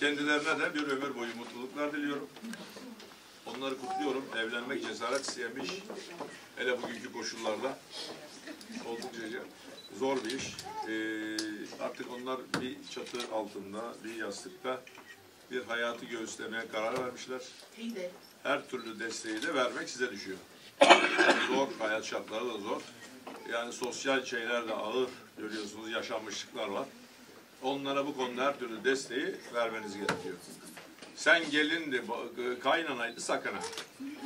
Kendilerine de bir ömür boyu mutluluklar diliyorum. Onları kutluyorum. Evlenmek cesaret istemiş. Hele bugünkü koşullarda oldukça zor bir iş. Ee, artık onlar bir çatı altında, bir yastıkta bir hayatı göğüslemeye karar vermişler. Her türlü desteği de vermek size düşüyor. Yani zor, hayat şartları da zor. Yani sosyal şeyler de ağır görüyorsunuz, yaşanmışlıklar var. Onlara bu konuda her türlü desteği vermeniz gerekiyor. Sen gelindi, kaynanaydı sakına.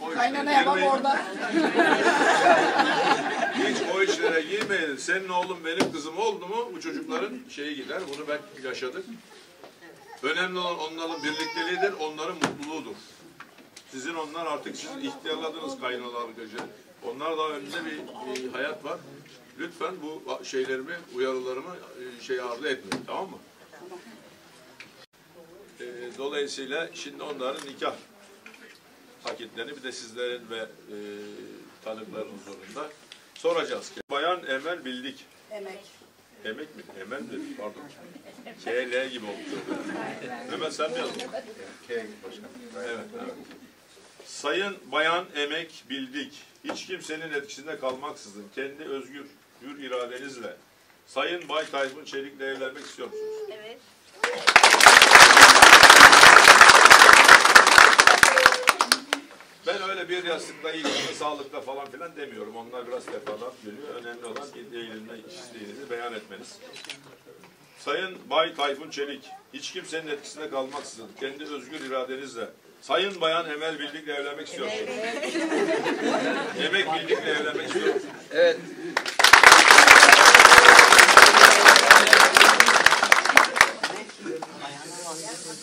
O Kaynana yapam girmeyin. orada. Hiç o işlere girmeyin. Senin oğlum benim kızım oldu mu bu çocukların şeyi gider. Bunu ben yaşadık. Önemli olan onların birlikteliğidir, onların mutluluğudur. Sizin onlar artık siz ihtiyarladınız kaynalar gece. Onlar daha önünde bir, bir hayat var. Lütfen bu şeylerimi, uyarılarımı e, şey ardı etmeyin. Tamam mı? E, dolayısıyla şimdi onların nikah paketlerini bir de sizlerin ve e, tanıkların huzurunda soracağız. Bayan Emel Bildik. Emek. Emek mi? Emel mi? Pardon. KL gibi oldu. Hemen sen mi yazdın? Evet, evet. Sayın Bayan Emek Bildik, hiç kimsenin etkisinde kalmaksızın kendi özgür hür iradenizle Sayın Bay Tayfun Çelik'le evlenmek istiyor musunuz? Evet. Ben öyle bir yastıkta, iyiliğinde, sağlıkta falan filan demiyorum. Onlar biraz teferruat geliyor. Önemli olan eğilimde isteğinizi beyan etmeniz. Sayın Bay Tayfun Çelik, hiç kimsenin etkisinde kalmaksızın kendi özgür iradenizle Sayın Bayan Emel Bildik'le evlenmek istiyorsunuz. Emek Bildik'le evlenmek istiyorsunuz. Evet.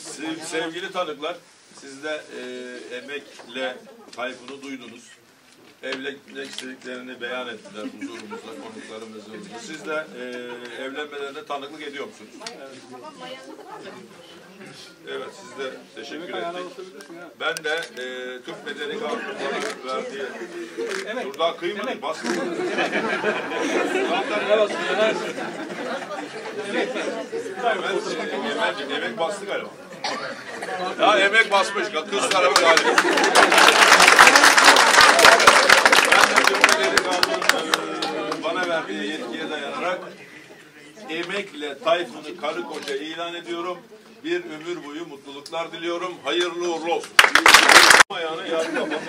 Sev- Sevgili tanıklar, siz de e, emekle Tayfun'u duydunuz. Evlenmek istediklerini beyan ettiler huzurumuzda, konuklarımızın huzurunda. Siz de e, evlenmelerine tanıklık ediyor musunuz? Evet, de teşekkür ettik. Ben de e, Türk Medeni Kanunu'nun verdiği... Dur daha kıymadık, basmadık. Zaten Emek, emek, emek bastı galiba. Ya emek basmış, kız tarafı galiba. Ben de Türk Medeni Kanunu'nun bana verdiği yetkiye dayanarak emekle Tayfun'u karı koca ilan ediyorum. Bir ömür boyu mutluluklar diliyorum. Hayırlı uğurlu olsun. Ayağını yarın kapat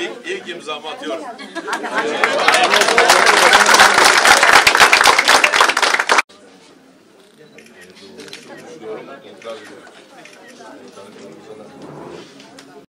İlk, ilk imzamı atıyorum. Mutluluklar diliyorum.